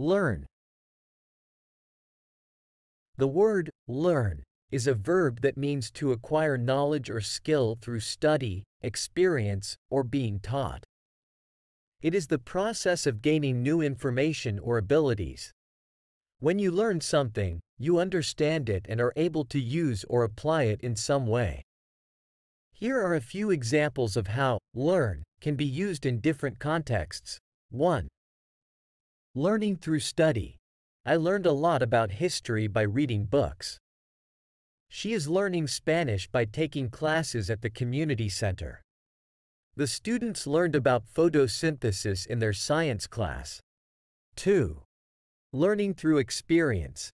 Learn. The word learn is a verb that means to acquire knowledge or skill through study, experience, or being taught. It is the process of gaining new information or abilities. When you learn something, you understand it and are able to use or apply it in some way. Here are a few examples of how learn can be used in different contexts. 1. Learning through study. I learned a lot about history by reading books. She is learning Spanish by taking classes at the community center. The students learned about photosynthesis in their science class. 2. Learning through experience.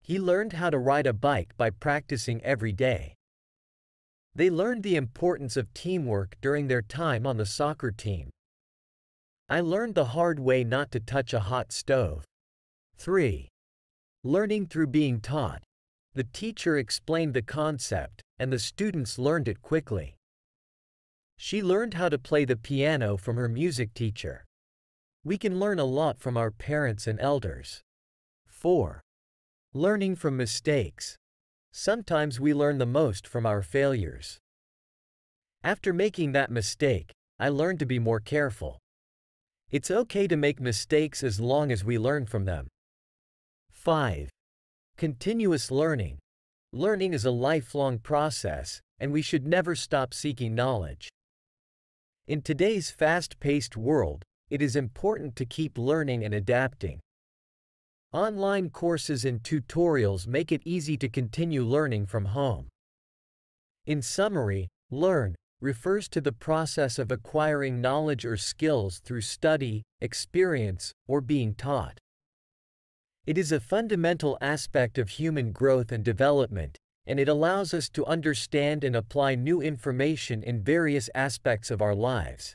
He learned how to ride a bike by practicing every day. They learned the importance of teamwork during their time on the soccer team. I learned the hard way not to touch a hot stove. 3. Learning through being taught. The teacher explained the concept, and the students learned it quickly. She learned how to play the piano from her music teacher. We can learn a lot from our parents and elders. 4. Learning from mistakes. Sometimes we learn the most from our failures. After making that mistake, I learned to be more careful. It's okay to make mistakes as long as we learn from them. 5. Continuous learning. Learning is a lifelong process, and we should never stop seeking knowledge. In today's fast-paced world, it is important to keep learning and adapting. Online courses and tutorials make it easy to continue learning from home. In summary, learn, refers to the process of acquiring knowledge or skills through study, experience, or being taught. It is a fundamental aspect of human growth and development, and it allows us to understand and apply new information in various aspects of our lives.